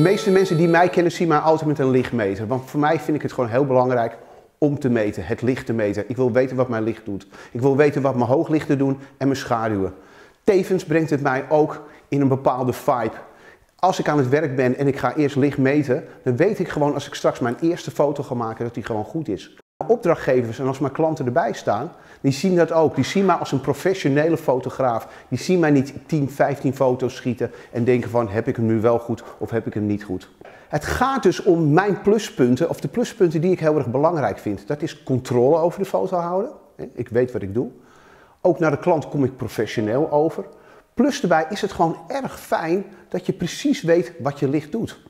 meeste mensen die mij kennen zien mij altijd met een lichtmeter. Want voor mij vind ik het gewoon heel belangrijk om te meten, het licht te meten. Ik wil weten wat mijn licht doet. Ik wil weten wat mijn hooglichten doen en mijn schaduwen. Tevens brengt het mij ook in een bepaalde vibe. Als ik aan het werk ben en ik ga eerst licht meten, dan weet ik gewoon als ik straks mijn eerste foto ga maken dat die gewoon goed is. Opdrachtgevers en als mijn klanten erbij staan, die zien dat ook. Die zien mij als een professionele fotograaf. Die zien mij niet 10, 15 foto's schieten en denken van heb ik hem nu wel goed of heb ik hem niet goed. Het gaat dus om mijn pluspunten, of de pluspunten die ik heel erg belangrijk vind. Dat is controle over de foto houden. Ik weet wat ik doe. Ook naar de klant kom ik professioneel over. Plus daarbij is het gewoon erg fijn dat je precies weet wat je licht doet.